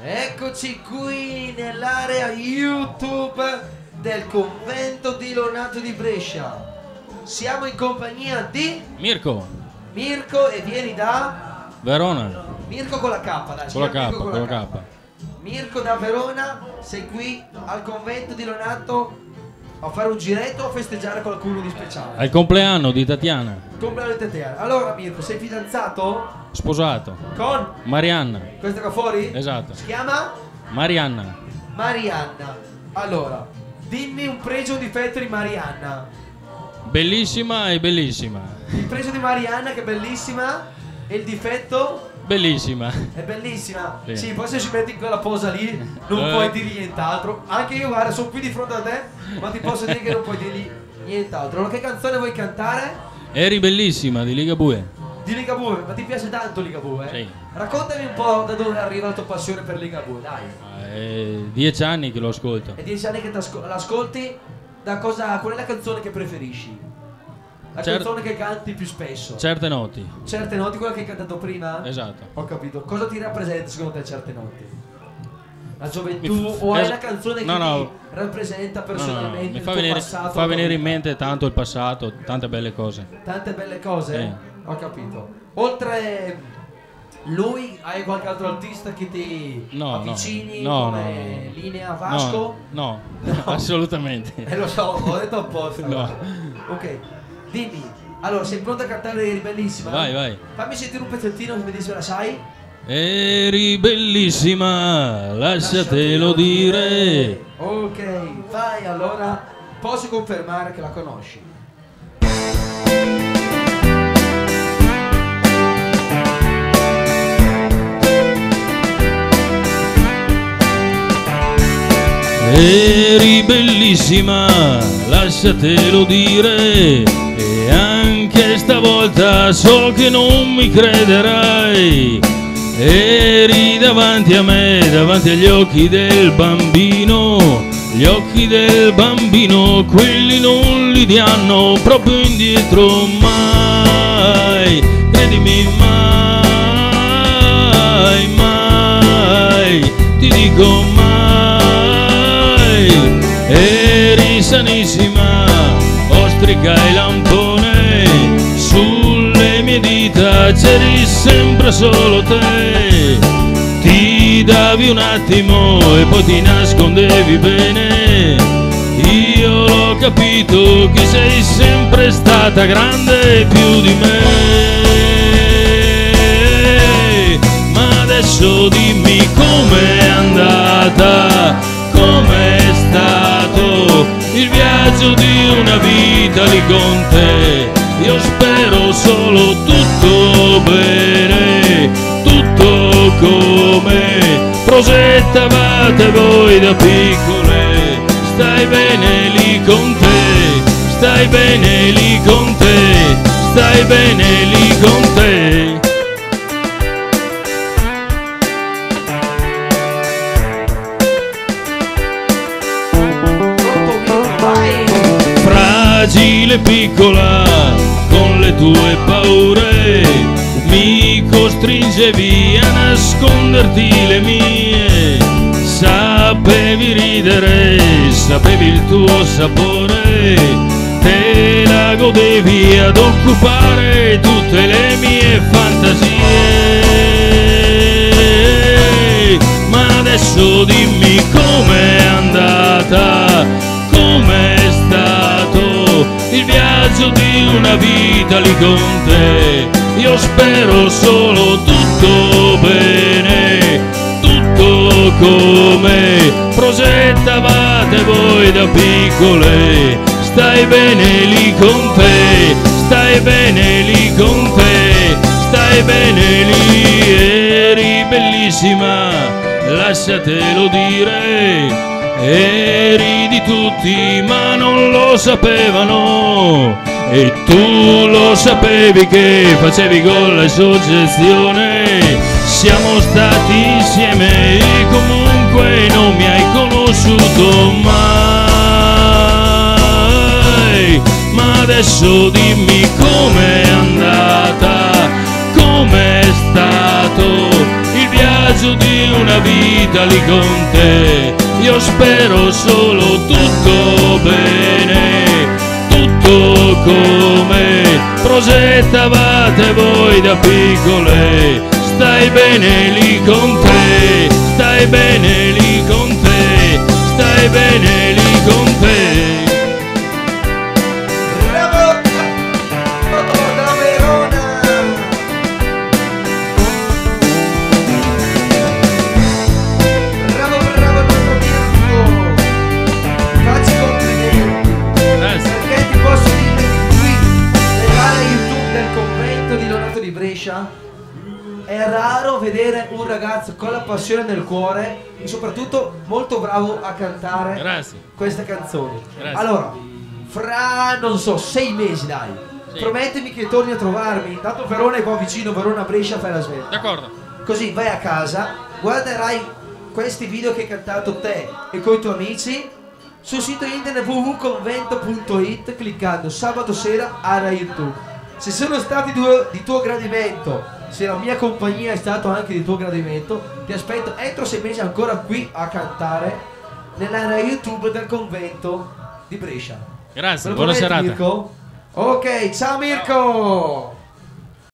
Eccoci qui nell'area YouTube del convento di Leonardo di Brescia. Siamo in compagnia di Mirko, Mirko e vieni da Verona, Mirko con la K, dai. con la K, Mirko con la K. Mirko da Verona, sei qui al convento di Leonardo a fare un giretto o a festeggiare qualcuno di speciale. Al compleanno di Tatiana, Di Tatiana. Allora Mirko, sei fidanzato sposato. con Marianna, questa qua fuori? esatto. Si chiama Marianna, Marianna. Allora, dimmi un pregio o un difetto di Marianna. bellissima e bellissima. Il pregio di Marianna che è bellissima e il difetto Bellissima. è bellissima. Sì. Sì, poi se ci metti in quella posa lì non Eh. puoi dirgli nient'altro. Anche io guarda, sono qui di fronte a te, ma ti posso dire che non puoi dirgli nient'altro. Allora, che canzone vuoi cantare? Eri bellissima di Ligabue. Di Ligabue, ma ti piace tanto Ligabue? Sì. Raccontami un po' da dove arriva la tua passione per Ligabue, dai. È dieci anni che lo ascolto. È dieci anni che l'ascolti, da cosa, qual è la canzone che preferisgi? La Cer- canzone che canti più spesso? Certe noti. certe noti, quella che hai cantato prima? Esatto. Ho capito. Cosa ti rappresenta secondo te certe noti? La gioventù Mi o es- la canzone che no, ti rappresenta No, no, no, personalmente Mi il fa venire, passato? fa venire in mente tanto il passato, tante belle cose. Tante belle cose? Sì. Ho capito. Oltre lui, hai qualche altro artista che ti No, avvicini No, come no, linea Vasco? No, assolutamente. Eh lo so, ho detto apposta. No. Ok, dimmi. Allora, sei pronto a cantare bellissima? Vai, vai. Fammi sentire un pezzettino come dice la sai. Eri bellissima, lasciatelo dire. Ok, vai allora. Posso confermare che la conosci? Eri bellissima, lasciatelo dire. E anche stavolta so che non mi crederai. Davanti a me, davanti agli occhi del bambino. Gli occhi del bambino, quelli non li diranno proprio indietro mai. Credimi mai, mai, ti dico mai. Eri sanissima, ostrica e lampone, sulle mie dita c'eri sempre solo te. Ti davi un attimo e poi ti nascondevi bene. Io l'ho capito che sei sempre stata grande più di me. Ma adesso dimmi com'è andata, com'è stato il viaggio di una vita lì con te. Io spero solo tutto bene, come prosettavate voi da piccole. Stai bene lì con te, stai bene lì con te, stai bene lì con te. Fragile piccola con le tue paure costringevi a nasconderti le mie. Sapevi ridere sapevi il tuo sapore te la godevi ad occupare tutte le mie fantasie. Ma adesso dimmi com'è andata, com'è viaggio di una vita lì con te. Io spero solo tutto bene, tutto come progettavate voi da piccole. Stai bene lì con te, stai bene lì con te, stai bene lì, eri bellissima, lasciatelo dire. Eri di tutti ma non lo sapevano e tu lo sapevi che facevi gol e soggezione. Siamo stati insieme e comunque non mi hai conosciuto mai. Ma adesso dimmi com'è andata, com'è stato il viaggio di una vita lì con te. Io spero solo tutto bene, tutto come progettavate voi da piccole. Stai bene lì Brescia, è raro vedere un ragazzo con la passione nel cuore e soprattutto molto bravo a cantare Grazie. queste canzoni. Grazie. Allora, fra non so, sei mesi dai. Sì. Promettimi che torni a trovarmi. Tanto Verona è qua vicino, Verona Brescia fai la sveglia. D'accordo. Così vai a casa, guarderai questi video che hai cantato te e con i tuoi amici sul sito internet www.convento.it cliccando sabato sera a YouTube. Se sono stati due- di tuo gradimento, se la mia compagnia è stato anche di tuo gradimento, ti aspetto entro sei mesi ancora qui a cantare nell'area YouTube del convento di Brescia. Grazie, buona serata. Mirko? Ok, ciao Mirko!